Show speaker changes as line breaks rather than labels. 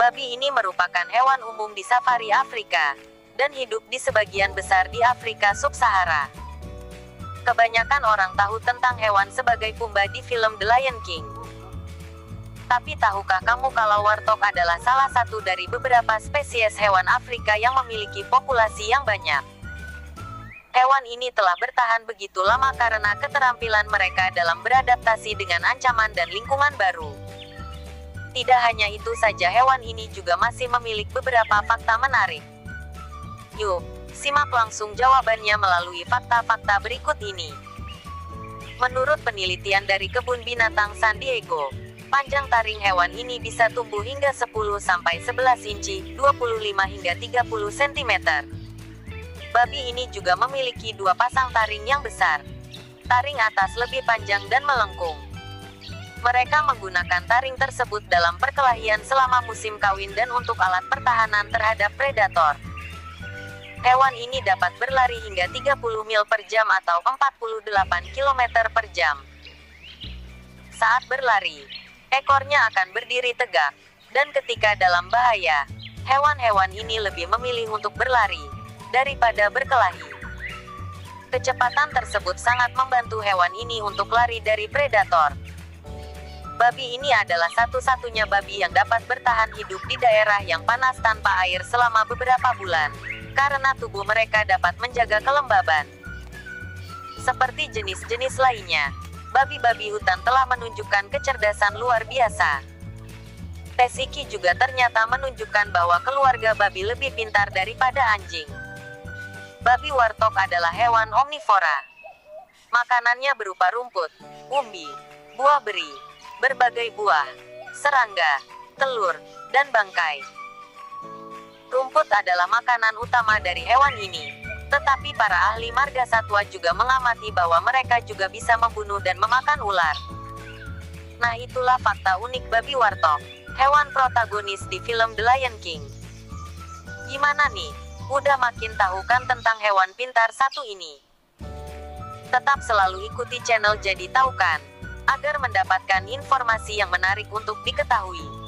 Babi ini merupakan hewan umum di safari Afrika, dan hidup di sebagian besar di Afrika Sub-Sahara. Kebanyakan orang tahu tentang hewan sebagai Pumba di film The Lion King. Tapi tahukah kamu kalau wartok adalah salah satu dari beberapa spesies hewan Afrika yang memiliki populasi yang banyak? Hewan ini telah bertahan begitu lama karena keterampilan mereka dalam beradaptasi dengan ancaman dan lingkungan baru. Tidak hanya itu saja hewan ini juga masih memiliki beberapa fakta menarik. Yuk, simak langsung jawabannya melalui fakta-fakta berikut ini. Menurut penelitian dari Kebun Binatang San Diego, panjang taring hewan ini bisa tumbuh hingga 10-11 inci, 25 hingga 30 cm. Babi ini juga memiliki dua pasang taring yang besar. Taring atas lebih panjang dan melengkung. Mereka menggunakan taring tersebut dalam perkelahian selama musim kawin dan untuk alat pertahanan terhadap predator. Hewan ini dapat berlari hingga 30 mil per jam atau 48 km per jam. Saat berlari, ekornya akan berdiri tegak, dan ketika dalam bahaya, hewan-hewan ini lebih memilih untuk berlari daripada berkelahi. Kecepatan tersebut sangat membantu hewan ini untuk lari dari predator. Babi ini adalah satu-satunya babi yang dapat bertahan hidup di daerah yang panas tanpa air selama beberapa bulan, karena tubuh mereka dapat menjaga kelembaban. Seperti jenis-jenis lainnya, babi-babi hutan telah menunjukkan kecerdasan luar biasa. Tesiki juga ternyata menunjukkan bahwa keluarga babi lebih pintar daripada anjing. Babi wartok adalah hewan omnivora. Makanannya berupa rumput, umbi, buah beri, berbagai buah, serangga, telur, dan bangkai. Rumput adalah makanan utama dari hewan ini. Tetapi para ahli marga satwa juga mengamati bahwa mereka juga bisa membunuh dan memakan ular. Nah itulah fakta unik babi wartok, hewan protagonis di film The Lion King. Gimana nih? Udah makin tahu kan tentang hewan pintar satu ini? Tetap selalu ikuti channel Jadi Tahu Kan, agar mendapatkan informasi yang menarik untuk diketahui.